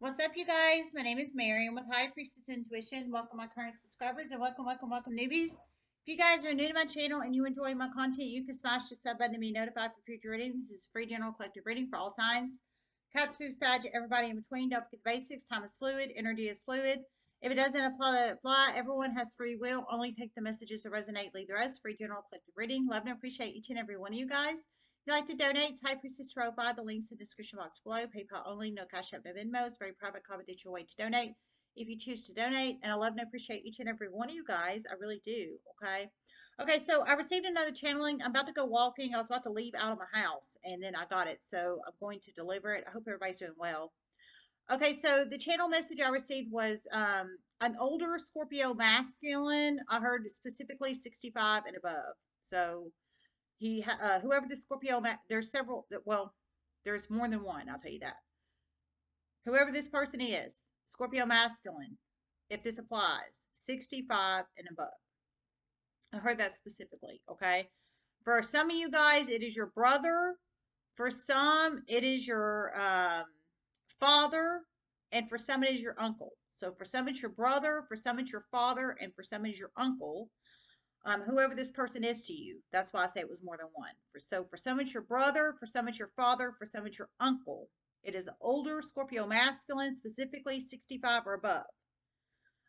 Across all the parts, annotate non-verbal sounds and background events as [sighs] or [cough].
What's up, you guys? My name is Mary. I'm with High Priestess Intuition. Welcome, my current subscribers, and welcome, welcome, welcome, newbies. If you guys are new to my channel and you enjoy my content, you can smash the sub button to be notified for future readings. This is free general collective reading for all signs. Capricorn, Sag, everybody in between. Don't forget the basics. Time is fluid. Energy is fluid. If it doesn't apply, let it fly. Everyone has free will. Only take the messages that resonate. Leave the rest. Free general collective reading. Love and appreciate each and every one of you guys. If you'd like to donate, High Priestess Tarot by the links in the description box below. PayPal only, no cash app, no Venmo. It's very private, confidential way to donate. If you choose to donate, and I love and appreciate each and every one of you guys, I really do. Okay. Okay, so I received another channeling. I'm about to go walking. I was about to leave out of my house, and then I got it. So I'm going to deliver it. I hope everybody's doing well. Okay, so the channel message I received was um, an older Scorpio masculine. I heard specifically 65 and above. So he, uh, whoever the Scorpio, there's several. Well, there's more than one. I'll tell you that. Whoever this person is, Scorpio masculine, if this applies, 65 and above. I heard that specifically, okay? For some of you guys, it is your brother. For some, it is your um, father. And for some, it is your uncle. So for some, it's your brother. For some, it's your father. And for some, it's your uncle. Um, whoever this person is to you. That's why I say it was more than one. For, so for some, it's your brother. For some, it's your father. For some, it's your uncle. It is older Scorpio masculine, specifically 65 or above.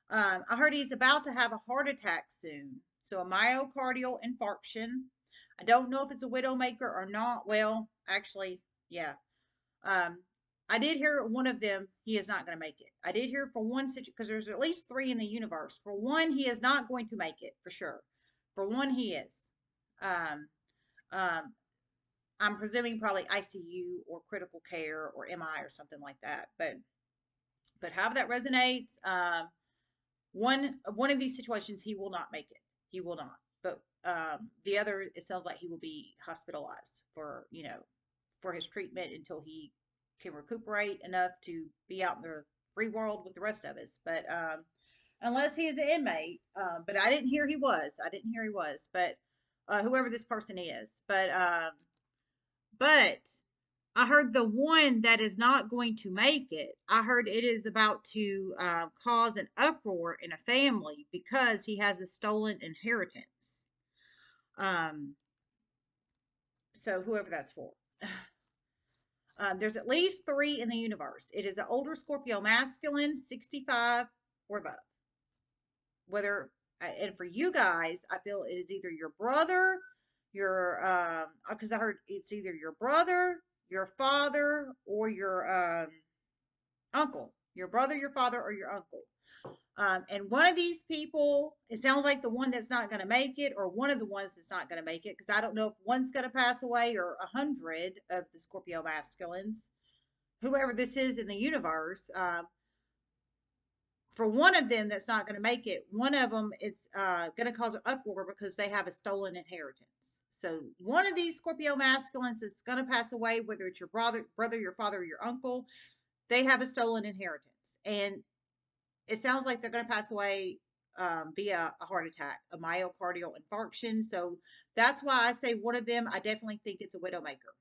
Um, I heard he's about to have a heart attack soon. So a myocardial infarction. I don't know if it's a widowmaker or not. Well, actually, yeah. Um, I did hear one of them, he is not going to make it. I did hear for one because there's at least three in the universe. For one, he is not going to make it, for sure. For one, he is. Um, um, I'm presuming probably ICU or critical care or MI or something like that. But, but however that resonates, um, one one of these situations, he will not make it. He will not. But um, the other, it sounds like he will be hospitalized for, you know, for his treatment until he can recuperate enough to be out in the free world with the rest of us. But um, unless he is an inmate, um, but I didn't hear he was. I didn't hear he was. But uh, whoever this person is, but um, but I heard the one that is not going to make it. I heard it is about to uh, cause an uproar in a family because he has a stolen inheritance. Um, so whoever that's for. [sighs] Um, there's at least three in the universe. It is an older Scorpio masculine, 65 or above. Whether, and for you guys, I feel it is either your brother, your, um, because I heard it's either your brother, your father or your um, uncle, your brother, your father, or your uncle. Um, and one of these people, it sounds like the one that's not going to make it, or one of the ones that's not going to make it, because I don't know if one's going to pass away or a hundred of the Scorpio masculines, whoever this is in the universe. Um, for one of them that's not going to make it, one of them it's uh, going to cause an uproar because they have a stolen inheritance. So one of these Scorpio masculines is going to pass away, whether it's your brother, brother, your father, or your uncle. They have a stolen inheritance, and it sounds like they're going to pass away um, via a heart attack, a myocardial infarction. So that's why I say one of them. I definitely think it's a widowmaker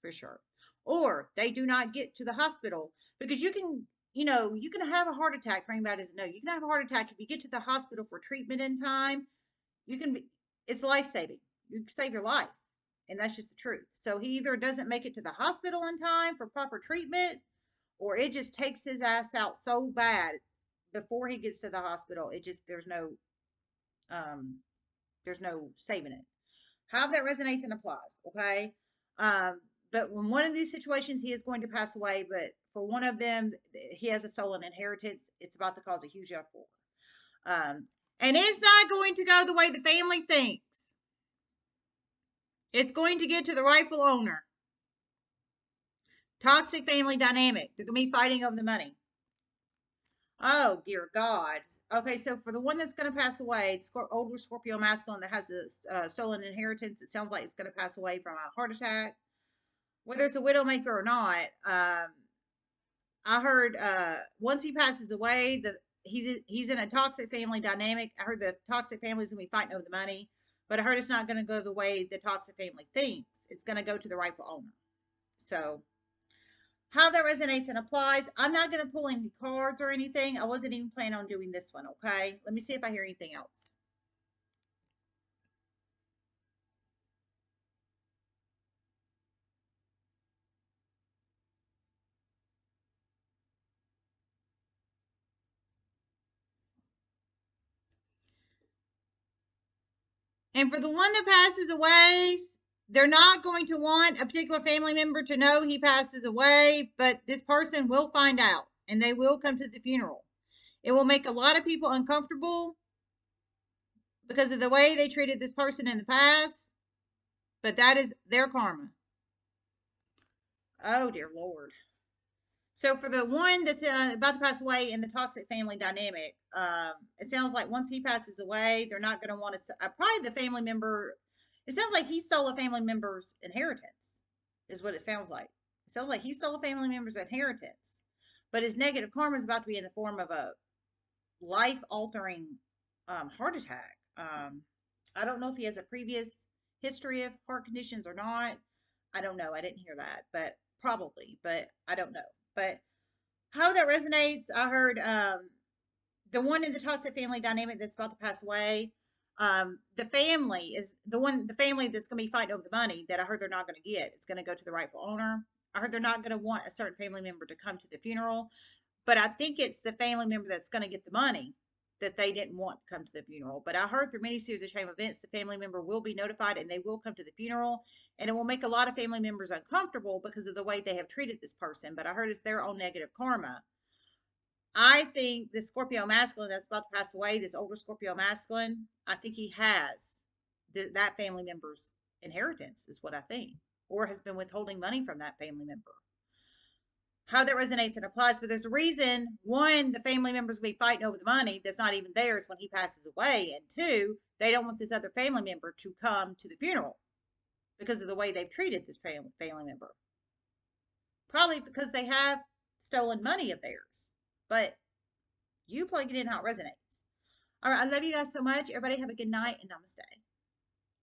for sure. Or they do not get to the hospital because you can, you know, you can have a heart attack. For anybody doesn't know, you can have a heart attack if you get to the hospital for treatment in time. You can be, it's life saving you save your life. And that's just the truth. So he either doesn't make it to the hospital in time for proper treatment, or it just takes his ass out so bad before he gets to the hospital. It just there's no um there's no saving it. How that resonates and applies, okay? Um, but when one of these situations he is going to pass away, but for one of them he has a stolen inheritance, it's about to cause a huge uproar. Um, and it's not going to go the way the family thinks. It's going to get to the rightful owner. Toxic family dynamic. They're going to be fighting over the money. Oh, dear God. Okay, so for the one that's going to pass away, older Scorpio masculine that has a uh, stolen inheritance, it sounds like it's going to pass away from a heart attack. Whether it's a widowmaker or not, um, I heard uh, once he passes away, the he's he's in a toxic family dynamic. I heard the toxic family's gonna be fighting over the money. But I heard it's not going to go the way the toxic family thinks. It's going to go to the rightful owner. So, how that resonates and applies. I'm not going to pull any cards or anything. I wasn't even planning on doing this one, okay? Let me see if I hear anything else. And for the one that passes away, they're not going to want a particular family member to know he passes away, but this person will find out and they will come to the funeral. It will make a lot of people uncomfortable because of the way they treated this person in the past, but that is their karma. Oh, dear Lord. So for the one that's uh, about to pass away in the toxic family dynamic, um, it sounds like once he passes away, they're not going to want to. Uh, probably the family member. It sounds like he stole a family member's inheritance. Is what it sounds like. It sounds like he stole a family member's inheritance, but his negative karma is about to be in the form of a life-altering um, heart attack. Um, I don't know if he has a previous history of heart conditions or not. I don't know. I didn't hear that, but probably, but I don't know. But how that resonates, I heard um, the one in the toxic family dynamic that's about to pass away. Um, the family is the one, the family that's going to be fighting over the money that I heard they're not going to get. It's going to go to the rightful owner. I heard they're not going to want a certain family member to come to the funeral, but I think it's the family member that's going to get the money that they didn't want to come to the funeral. But I heard through many series of shame events, the family member will be notified and they will come to the funeral. And it will make a lot of family members uncomfortable because of the way they have treated this person. But I heard it's their own negative karma. I think the Scorpio masculine that's about to pass away, this older Scorpio masculine, I think he has th- that family member's inheritance, is what I think, or has been withholding money from that family member how that resonates and applies. But there's a reason one, the family members will be fighting over the money that's not even theirs when he passes away. And two, they don't want this other family member to come to the funeral because of the way they've treated this family member. Probably because they have stolen money of theirs. But you plug it in how it resonates. All right, I love you guys so much. Everybody have a good night and namaste.